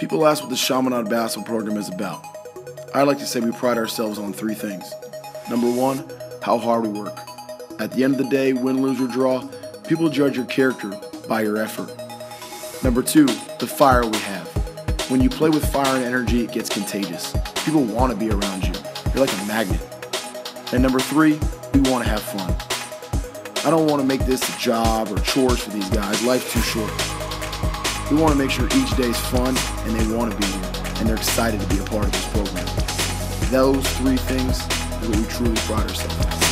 People ask what the Chaminade Basketball program is about. I'd like to say we pride ourselves on three things. Number one, how hard we work. At the end of the day, win, lose, or draw, people judge your character by your effort. Number two, the fire we have. When you play with fire and energy, it gets contagious. People want to be around you. You're like a magnet. And number three, we want to have fun. I don't want to make this a job or chores for these guys. Life's too short. We want to make sure each day is fun and they want to be here and they're excited to be a part of this program. Those three things is what we truly pride ourselves on.